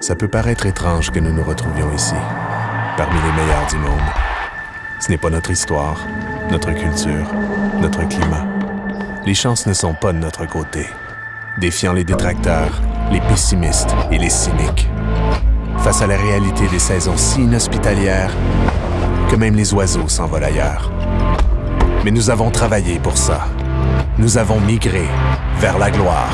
Ça peut paraître étrange que nous nous retrouvions ici, parmi les meilleurs du monde. Ce n'est pas notre histoire, notre culture, notre climat. Les chances ne sont pas de notre côté, défiant les détracteurs, les pessimistes et les cyniques. Face à la réalité des saisons si inhospitalières que même les oiseaux s'envolent ailleurs. Mais nous avons travaillé pour ça. Nous avons migré vers la gloire.